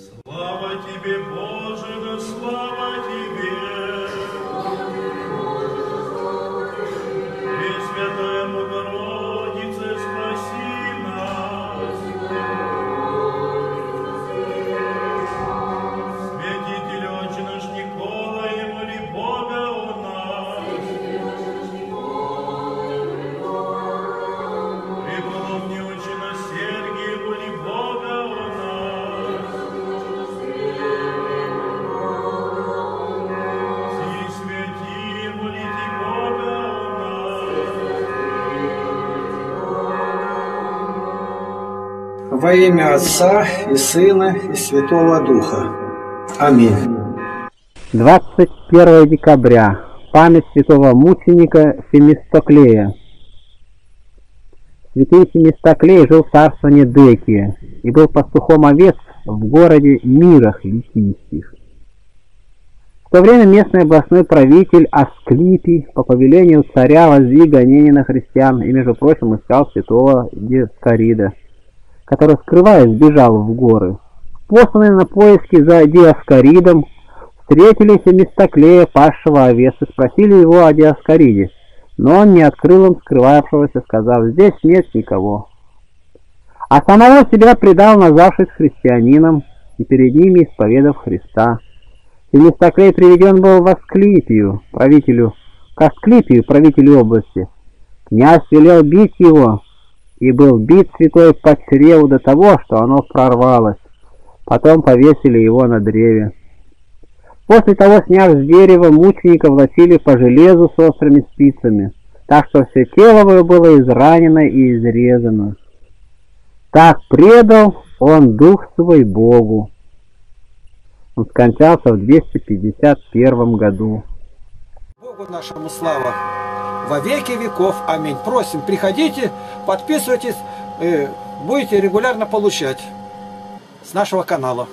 Слава тебе, Боже, Во имя Отца и Сына и Святого Духа. Аминь. 21 декабря. Память святого мученика Семистоклея. Святый Семистоклей жил в царствовании Декия и был пастухом овец в городе Мирах Ликийских. В то время местный областной правитель Асклипий по повелению царя воздвиг гонения на христиан и, между прочим, искал святого Диаскорида, который, скрываясь, бежал в горы. Посланные на поиски за Диаскоридом встретились у Местоклея, пасшего овец, и спросили его о Диаскориде, но он не открыл им скрывавшегося, сказав, здесь нет никого. А самого себя предал, назвавшись христианином, и перед ними исповедав Христа. И Местоклей приведен был в Асклипию, правителю, к Асклипию, правителю области. Князь велел бить его, и был бит святой по чреву до того, что оно прорвалось. Потом повесили его на древе. После того, сняв с дерева, мученика влачили по железу с острыми спицами, так что все тело его было изранено и изрезано. Так предал он дух свой Богу. Он скончался в 251 году. Богу нашему слава во веки веков. Аминь. Просим, приходите, подписывайтесь, э, будете регулярно получать с нашего канала.